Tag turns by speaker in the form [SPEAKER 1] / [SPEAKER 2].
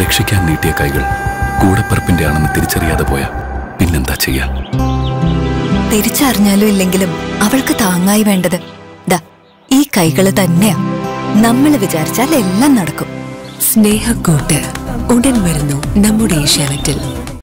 [SPEAKER 1] രക്ഷിക്കാൻ നീട്ടിയ കൈകൾ കൂടപ്പറപ്പിന്റെ ആണെന്ന് തിരിച്ചറിയാതെ പോയ പിന്നെന്താ ചെയ്യാ?
[SPEAKER 2] തിരിച്ചറിഞ്ഞാലും ഇല്ലെങ്കിലും അവൾക്ക് താങ്ങായി വേണ്ടത് ദാ ഈ കൈകൾ തന്നെയാ. നമ്മൾ വിചാരിച്ചാൽ എല്ലാം നടക്കും.
[SPEAKER 3] സ്നേഹക്കൂട്ട് ഉടൻ വരുന്നു നമ്മുടെ ഏഷ്യാനെറ്റിൽ.